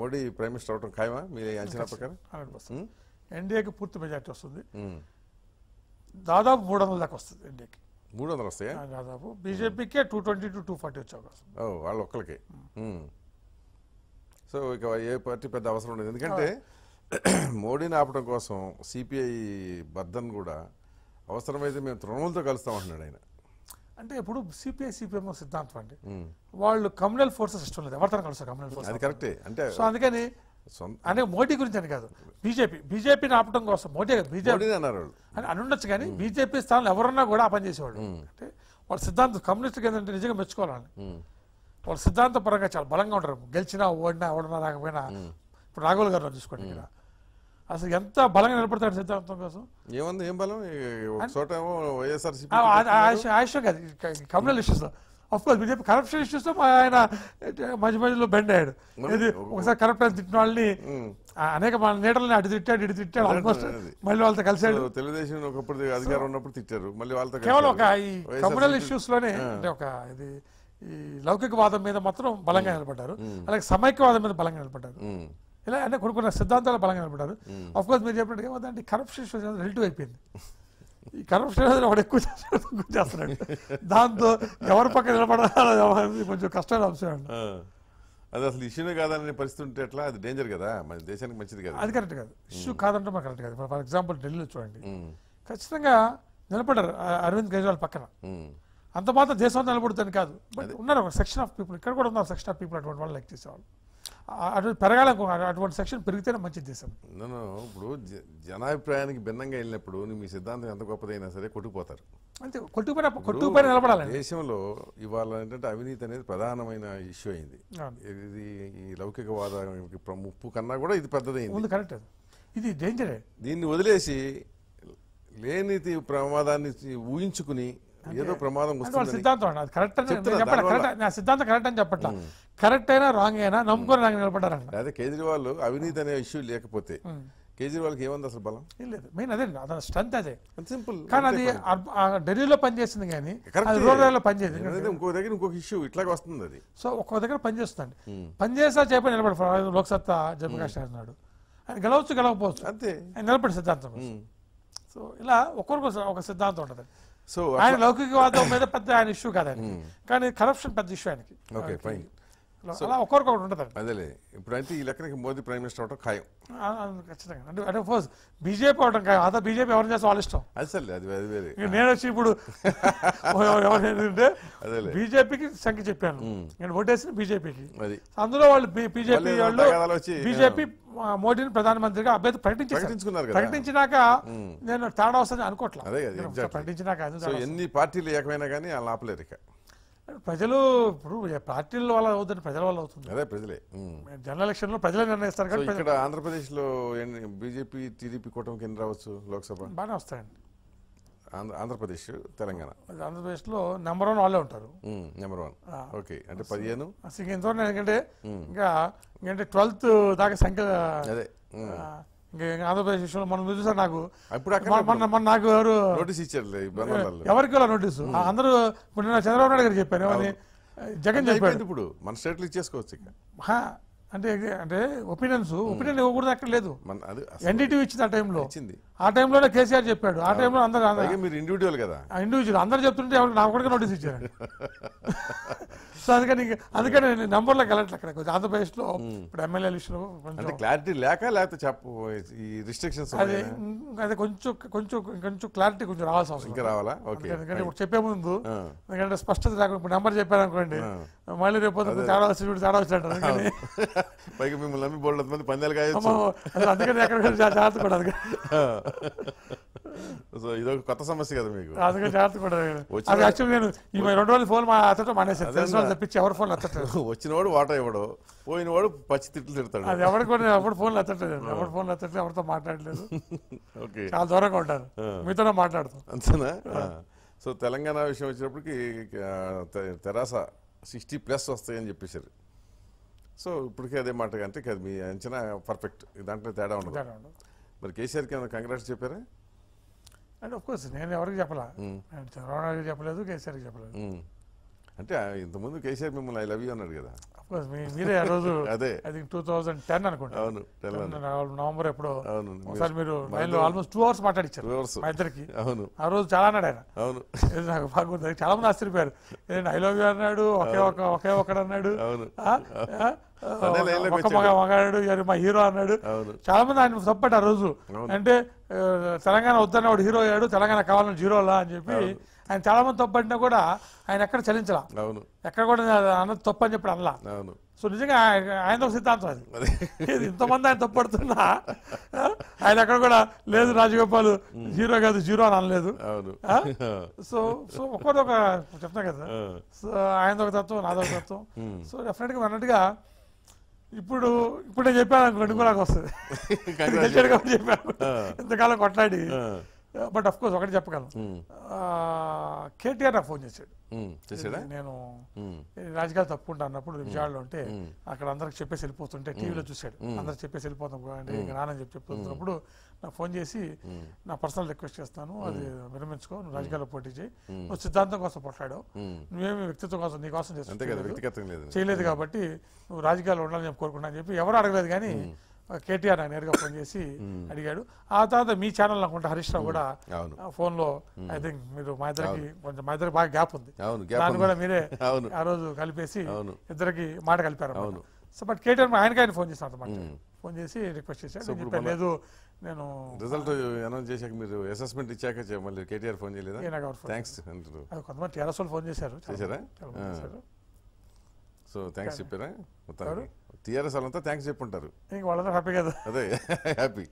Modi prime minister అవడం ఖాయమా? మీ అంచనా ప్రకారం? ఎన్డీఏకి పూర్తి మెజార్టీ వస్తుంది. దాదాపు మూడు వందల దాకా వస్తుంది ఎన్డీఏకి. మూడు వందలు వస్తాయా? దాదాపు బీజేపీకే two twenty to two forty వచ్చే అవకాశం ఓ వాళ్ళ ఒక్కరికి. సో ఇక ఏ పార్టీ పెద్ద అవసరం ఉండదు. ఎందుకంటే మోడీని ఆపడం కోసం సిపిఐ బద్దన్ కూడా అవసరమైతే మేము తృణములతో కలుస్తాం అంటున్నాడు ఆయన. అంటే ఇప్పుడు సిపిఐ సిపిఎం సిద్ధాంతం అండి. వాళ్ళు కమ్యూనల్ ఫోర్సెస్ ఇష్టం లేదు. ఎవరితో కలుస్తారు కమ్యూనల్ అది ఫోర్స్ కరెక్టే. అంటే సో అందుకని అంటే మోడీ గురించి అని కాదు. బీజేపీ బీజేపీని ఆపడం కోసం మోడీ బీజేపీ అన్నారు అని అని ఉండొచ్చు కానీ బీజేపీ స్థానంలో ఎవరన్నా కూడా ఆ పని చేసేవాళ్ళు. అంటే వాళ్ళ సిద్ధాంతం కమ్యూనిస్ట్కి ఏంటంటే నిజంగా మెచ్చుకోవాలని. వాళ్ళ సిద్ధాంత పరంగా చాలా బలంగా ఉంటారు. గెలిచినా ఓడినా ఓడినా రాకపోయినా. ఇప్పుడు రాఘుల్ గారు చూసుకోండి ఇక్కడ. అసలు ఎంత బలంగా నిలబడతాడు సిద్ధాంతం కోసం? ఏముంది ఏం బలం? చోట ఏమో వైఎస్ఆర్ ఆ- ఆ- ఆ విషయం- ఆ విషయం కాదు communal issues of course BJP corruption issues ఆయన మధ్య మధ్యలో బెండ్ అయ్యాడు. ఇది ఒకసారి కరప్ట్ అని తిట్టిన వాళ్ళని అనేక మన నీడల్ని అటు తిట్టాడు ఇటు తిట్టాడు ఆల్మోస్ట్. మళ్ళీ వాళ్ళతో కలిసాడు తెలుగుదేశం ఒకప్పుడు అధికారం ఉన్నప్పుడు తిట్టారు మళ్ళీ వాళ్ళతో కేవలం ఒక. ఈ కమ్యూనల్ సిపి- ఇష్యూస్లోనే అంటే ఒక ఇది ఈ లౌకికవాదం మీద మాత్రం బలంగా నిలబడ్డారు. అలాగే సమైక్యవాదం మీద బలంగా నిలబడ్డారు. ఇలా అంటే కొన్ని కొన్ని సిద్ధాంతాలు బలంగా నిలబడ్డారు అఫ్ కోర్స్ మీరు చెప్పినట్టు ఏమవుతుందంటే కరప్షన్ రిలేటివ్ అయిపోయింది. ఈ కరప్షన్ అనేది ఒకటి ఎక్కువ చేస్తున్నాడు, దాంతో ఎవరి పక్క నిలబడాలి కొంచెం కష్టమైన అంశం అండి. అది అసలు ఇష్యూనే కాదనే పరిస్థితి ఉంటే ఎట్లా? అది డేంజర్ కదా? మన దేశానికి మంచిది కదా? అది కరెక్ట్ కాదు. ఇష్యూ కాదంటే మనకు కరెక్ట్ కాదు. ఫర్ ఎగ్జాంపుల్ ఢిల్లీలో చూడండి. ఖచ్చితంగా నిలబడ్డారు అరవింద్ కేజ్రీవాల్ పక్కన. అంత మాత్రం దేశం నిలబడుతుంది కాదు. బట్ ఉన్నారు ఒక సెక్షన్ ఆఫ్ పీపుల్ ఇక్కడ కూడా ఉన్నారు సెక్షన్ ఆఫ్ పీపుల్ అటువంటి వాళ్ళు లైక్ చేసేవాళ్ళు. ఆ- అటువంటి పెరగాలి అనుకో- అటువంటి సెక్షన్ పెరిగితేనే మంచిది దేశం. నేను ఇప్పుడు జనాభిప్రాయానికి భిన్నంగా వెళ్ళినప్పుడు మీ సిద్ధాంతం ఎంత గొప్పదైనా సరే కొట్టుకుపోతారు. అంతే కొట్టుకుపోయిన కొట్టుకుపోయిన నిలబడాలండి. దేశంలో ఇవాళ ఏంటంటే అవినీతి అనేది ప్రధానమైన ఇష్యూ అయింది. ఇది ఈ లౌకికవాదానికి ప్ర- ముప్పు కన్నా కూడా ఇది పెద్దదైంది. ముందు కరెక్ట్ ఇది డేంజరే దీన్ని వదిలేసి లేని తి- ప్రమాదాన్ని ఊహించుకుని ఏదో ప్రమాదం అంటే సిద్ధాంతం కరెక్ట్ నా సిద్ధాంతం కరెక్ట్ అని చెప్పట్లా. కరెక్ట్ అయినా రాంగ్ అయినా నమ్ముకొని నాకు నిలబడ్డారంట. అదే కేజ్రీవాల్ అవినీతి అనే ఇష్యూ లేకపోతే కేజ్రీవాల్కి ఏముంది అసలు బలం? ఏం లేదు. మెయిన్ అదే అతని స్ట్రెంత్ అదే. సింపుల్ కానీ అది ఢిల్లీలో పనిచేసింది కానీ రూరల్లో ఎందుకంటే ఇంకో దగ్గర ఇంకొక ఇష్యూ ఇట్లాగే వస్తుంది అది. సో ఒక్కొక్క దగ్గర పనిచేస్తుందండి. పనిచేసా చెప్పి నిలబడి. లోక్సత్తా జమ్మూ కాశ్మీర్ అన్నాడు. ఆయన గెలవచ్చు గెలవకపోవచ్చు. అంతే. ఆయన నిలబడి సిద్ధాంతం. సో ఇలా ఒక్కొక్కరికి ఒక సిద్ధాంతం ఉంటుంది. సో ఆయన లౌకికవాదం మీద పెద్ద ఆయన ఇష్యూ కాదండి కానీ కరప్షన్ పెద్ద ఇష్యూ ఆయనకి. ఓకే ఫైన్ అలా ఒక్కొక్కరికి ఒకటి ఉంటుంది అదేలే. ఇప్పుడైతే ఈ లెక్కనకి మోదీ ప్రైమ్ మినిస్టర్ అవడం ఖాయం. ఖచ్చితంగా. అంటే అంటే ఫోజ్ బీజేపీ అవడం కాదు అదే బీజేపీ ఎవరిని చేస్తే వాళ్ళ ఇష్టం? అది సరే అది అది వేరే. నేను వచ్చి ఇప్పుడు ఎవరు అదేలే. బీజేపీకి సంఖ్య చెప్పాను. నేను ఓటేసిన బీజేపీకి. అది. అందులో వాళ్ళు బీజేపీ వాళ్ళు బీజేపీ మోడీని ప్రధానమంత్రిగా అభ్యర్థి ప్రకటించారు. ప్రకటించినాక నేను తేడా వస్తుంది అనుకోవట్లేదు. ప్రకటించినాక ఎన్ని పార్టీలు ఏకమైనా కానీ వాళ్ళు ఆపలేరు ఇక. ప్రజలు ఇప్పుడు పార్టీల వల్ల అవుతుంది ప్రజల వల్ల అవుతుంది. అదే ప్రజలే. జనరల్ ఎలక్షన్లో ప్రజలే నిర్ణయిస్తారు కానీ ఇక్కడ ఆంధ్రప్రదేశ్లో బీజేపీ టీడీపీ కూటమికి ఎన్ని రావచ్చు లోక్సభ? బాగానే వస్తాయండి. ఆంధ్ర ఆంధ్రప్రదేశ్ తెలంగాణ. ఆంధ్రప్రదేశ్లో నెంబర్ వన్ వాళ్ళే ఉంటారు. Number one. ఓకే అంటే పదిహేను? అసలు ఇంక ఇంతవరకు ఎందుకంటే ఇంకా ఇంకంటే ట్వెల్త్ దాకా సంఖ్య అదే. ఆంధ్రప్రదేశ్ మనం చూసారు నాకు? నాకు ఎవరు? నోటీస్ ఇచ్చారు ఎవరికి నోటీసు? అందరూ ఇప్పుడు నేను చంద్రబాబు నాయుడు గారు చెప్పాను ఏమని జగన్ చెప్పాడు. ఇప్పుడు. మన స్టేట్లు ఇచ్చేసుకోవచ్చు అంటే అంటే ఒపీనియన్స్ ఒపీనియన్ ఇవ్వకూడదు అక్కడ లేదు. మన అది అసలు ఎన్డీటీవీ ఇచ్చింది ఆ టైంలో. ఆ టైంలోనే కేసీఆర్ చెప్పాడు. ఆ టైంలో అందరూ మీరు ఇండివిజువల్ కదా. ఇండివిజువల్ అందరూ చెప్తుంటే నా కూడా నోటీస్ ఇచ్చారు. సో అందుకని అందుకని నేను నంబర్లోకి వెళ్ళట్లే అక్కడ కొంచెం ఆంధ్రప్రదేశ్లో ఇప్పుడు ఎమ్మెల్యే లిస్టులో కొంచెం అంటే క్లారిటీ లేక లేకపోతే చెప్పు ఈ రిస్ట్రిక్షన్స్ అది అది కొంచెం కొంచెం కొంచెం క్లారిటీ కొంచెం రావాల్సిన అవసరం ఇంకా రావాలా? ఓకే ఎందుకంటే ఇప్పుడు చెప్పే ముందు. ఎందుకంటే స్పష్టత లేకుండా ఇప్పుడు నెంబర్ చెప్పారు అనుకోండి మళ్ళీ రేపు తేడా వచ్చి వీడు తేడా వచ్చి అంటారు పైగా మిమ్మల్ని నమ్మి బోల్డ్ మంది పందాలు కాయొచ్చు. అసలు అందుకని ఎక్కడ జాగ్రత్త కూడా సో ఇదొక కొత్త సమస్య కదా మీకు. అందుకని జాగ్రత్త కూడా వచ్చిన- అది యాక్చువల్ నేను ఈ రెండు రోజులు ఫోన్ మా అతటం మానేసాను తెలిసిన వాళ్ళు తప్పించి ఎవరు ఫోన్ ఎత్తట్లేదు. వచ్చినవాడు వాటా ఇవ్వడు. పోయినవాడు పచ్చి తిట్లు తిడతాడు. అది ఎవరికి కూడా ఎవరు ఫోన్లు ఎత్తట్లేదు. ఎవరు ఫోన్లు ఎత్తట్లేదు ఎవరితో మాట్లాడలేదు. ఓకే. చాలా దూరంగా ఉంటారు. మీతోనే మాట్లాడుతాం. అంతేనా? సో తెలంగాణ విషయం వచ్చినప్పటికి తెరాస సిక్స్టీ ప్లస్ వస్తాయని చెప్పేశారు. సో ఇప్పటికే అదే మాట అంటే మీ అంచనా పర్ఫెక్ట్ దాంట్లో తేడా ఉండదు. తేడా ఉండదు. మరి కేసీఆర్కి ఏమైనా కంగ్రాట్స్ చెప్పారా? అంటే ఆఫ్ కోర్స్ నేను ఎవరికి చెప్పలా? నేను చంద్రబాబు చెప్పలేదు కేసీఆర్కి చెప్పలేదు. ఉమ్. అంటే ఇంతకుముందు కేసీఆర్ మిమ్మల్ని ఐ లవ్ యూ అన్నాడు కదా. కోర్స్ మీరే ఆ రోజు అదే. థింక్ టూ థౌజండ్ టెన్ అనుకుంటా. అవును నవంబర్ ఎప్పుడో. అవును ఒకసారి మీరు లైన్లో ఆల్మోస్ట్ టూ అవర్స్ మాట్లాడిచ్చారు. మా ఇద్దరికి. అవును. ఆ రోజు చాలా అన్నాడు ఆయన. అవును. నాకు బాగా గుర్తు. చాలా మంది ఆశ్చర్యపోయారు. ఐ లవ్ యూ అన్నాడు ఒకే ఒక ఒకే ఒకడు అన్నాడు. అవును? అదే ఒక మగాడు "ఈయన మా హీరో అన్నాడు. అవును. చాలా మంది ఆయన తప్పటి ఆ రోజు. అంటే తెలంగాణ వద్దన్న వాడు హీరో అయ్యాడు తెలంగాణ కావాలని జీరోలా అని చెప్పి ఆయన చాలా మంది తప్పంటే కూడా ఆయన ఎక్కడ చలించలా. అవును. ఎక్కడ కూడా అన్నది తప్పు అని చెప్పి అనలా. అవును. సో నిజంగా ఆయన- ఒక సిద్ధాంతం అది. ఇంతమంది ఆయన తప్పడుతున్నా ఆయన ఎక్కడ కూడా లేదు రాజగోపాల్ జీరో కాదు జీరో అని అనలేదు? సో సో ఒక్కొక్కటి ఒక చెప్తా కదా. సో ఆయన ఒక తత్వం నాది ఒక తత్వం. సో డెఫినెట్గా అన్నట్టుగా ఇప్పుడు ఇప్పుడు నేను చెప్పాను అనుకోండి నాకు వస్తుంది. చెప్పాను. ఇంతకాలం కొట్లాడి. బట్ అఫ్ కోర్స్ ఒకటి చెప్పగలను. కేటీఆర్ నాకు ఫోన్ చేశాడు. నేను రాజకీయాలు తప్పుకుంటా అన్నప్పుడు విజయవాడలో ఉంటే. అక్కడ అందరికి చెప్పేసి వెళ్ళిపోతుంటే టీవీలో చూశాడు. అందరికి చెప్పేసి వెళ్ళిపోతాం నానని చెప్పి చెప్తున్నప్పుడు నాకు ఫోన్ చేసి. నా పర్సనల్ రిక్వెస్ట్ చేస్తాను అది విరమించుకో నువ్వు రాజకీయాల్లో పోటీ చేయి. నువ్వు సిద్ధాంతం కోసం పోట్లాడావు. నువ్వేమి వ్యక్తిత్వం కోసం నీ కోసం చేయలేదు కాబట్టి నువ్వు రాజకీయాల్లో ఉండాలని చెప్పి కోరుకున్నా అని చెప్పి ఎవరు అడగలేదు కానీ కేటీఆర్ నాకు నేరుగా ఫోన్ చేసి అడిగాడు. ఆ తర్వాత మీ ఛానల్ అనుకుంటా హరీష్ రావు కూడా ఫోన్లో ఐ థింక్ మీరు మా ఇద్దరికి కొంచెం మా ఇద్దరికి బాగా గ్యాప్ ఉంది. దాన్ని కూడా మీరే అవును. ఆ రోజు కలిపేసి ఇద్దరికి మాట కలిపారు అవును. సో బట్ కేటీఆర్ ఆయనకి ఆయన ఫోన్ చేస్తాను అనమాట. ఫోన్ చేసి రిక్వెస్ట్ చెప్పాను లేదు నేను రిజల్ట్ అనౌన్స్ చేశాక మీరు అసెస్మెంట్ ఇచ్చాక మళ్ళీ కేటీఆర్ ఫోన్ చేయలేదా? థ్యాంక్స్ కొంతమంది టీఆర్ఎస్ వాళ్ళు ఫోన్ చేశారు. చేశారా? మంది- చాలా మంది ఆ. చేశారు సో థ్యాంక్స్ చెప్పారా? మొత్తానికి. టీఆర్ఎస్ వాళ్ళంతా థ్యాంక్స్ చెప్పుంటారు. ఇంక వాళ్ళందరూ హ్యాపీ కదా. అదే హ్యాపీ.